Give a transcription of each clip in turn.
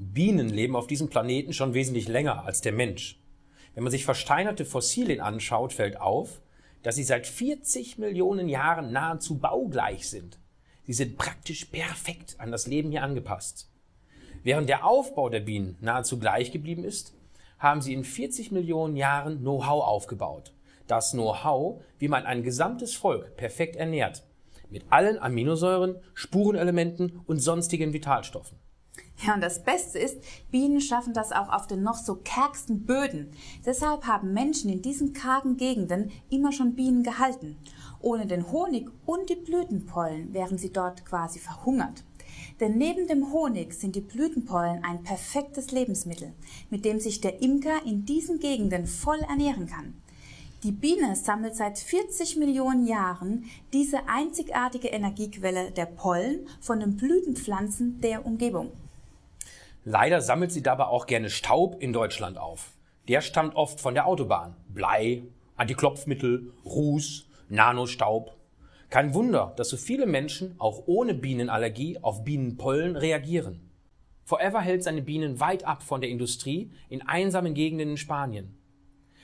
Bienen leben auf diesem Planeten schon wesentlich länger als der Mensch. Wenn man sich versteinerte Fossilien anschaut, fällt auf, dass sie seit 40 Millionen Jahren nahezu baugleich sind. Sie sind praktisch perfekt an das Leben hier angepasst. Während der Aufbau der Bienen nahezu gleich geblieben ist, haben sie in 40 Millionen Jahren Know-how aufgebaut. Das Know-how, wie man ein gesamtes Volk perfekt ernährt. Mit allen Aminosäuren, Spurenelementen und sonstigen Vitalstoffen. Ja, und das Beste ist, Bienen schaffen das auch auf den noch so kärgsten Böden. Deshalb haben Menschen in diesen kargen Gegenden immer schon Bienen gehalten. Ohne den Honig und die Blütenpollen wären sie dort quasi verhungert. Denn neben dem Honig sind die Blütenpollen ein perfektes Lebensmittel, mit dem sich der Imker in diesen Gegenden voll ernähren kann. Die Biene sammelt seit 40 Millionen Jahren diese einzigartige Energiequelle der Pollen von den Blütenpflanzen der Umgebung. Leider sammelt sie dabei auch gerne Staub in Deutschland auf. Der stammt oft von der Autobahn. Blei, Antiklopfmittel, Ruß, Nanostaub. Kein Wunder, dass so viele Menschen auch ohne Bienenallergie auf Bienenpollen reagieren. Forever hält seine Bienen weit ab von der Industrie in einsamen Gegenden in Spanien.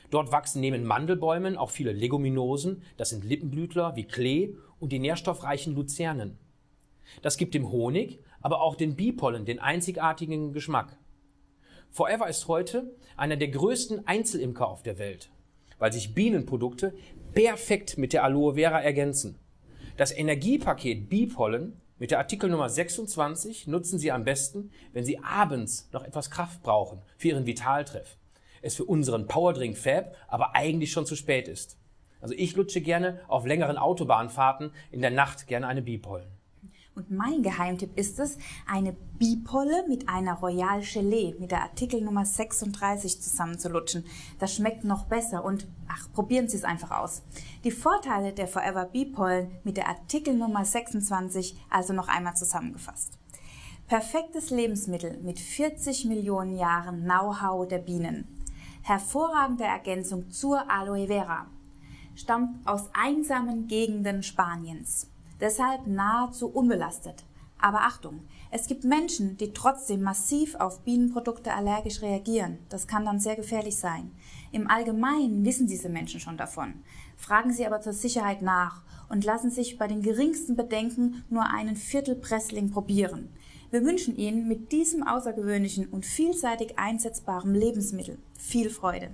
Dort wachsen neben Mandelbäumen auch viele Leguminosen, das sind Lippenblütler wie Klee und die nährstoffreichen Luzernen. Das gibt dem Honig, aber auch den Bipollen den einzigartigen Geschmack. Forever ist heute einer der größten Einzelimker auf der Welt, weil sich Bienenprodukte perfekt mit der Aloe Vera ergänzen. Das Energiepaket Bipollen mit der Artikelnummer 26 nutzen Sie am besten, wenn Sie abends noch etwas Kraft brauchen für Ihren Vitaltreff. Es für unseren Powerdrink Fab aber eigentlich schon zu spät ist. Also ich lutsche gerne auf längeren Autobahnfahrten in der Nacht gerne eine Bipollen. Und mein Geheimtipp ist es, eine Bipolle mit einer Royal Gelee mit der Artikelnummer 36 zusammenzulutschen. Das schmeckt noch besser und ach, probieren Sie es einfach aus. Die Vorteile der Forever Bipollen mit der Artikelnummer 26 also noch einmal zusammengefasst. Perfektes Lebensmittel mit 40 Millionen Jahren Know-how der Bienen. Hervorragende Ergänzung zur Aloe Vera. Stammt aus einsamen Gegenden Spaniens deshalb nahezu unbelastet. Aber Achtung, es gibt Menschen, die trotzdem massiv auf Bienenprodukte allergisch reagieren. Das kann dann sehr gefährlich sein. Im Allgemeinen wissen diese Menschen schon davon. Fragen Sie aber zur Sicherheit nach und lassen sich bei den geringsten Bedenken nur einen Viertel Pressling probieren. Wir wünschen Ihnen mit diesem außergewöhnlichen und vielseitig einsetzbaren Lebensmittel viel Freude.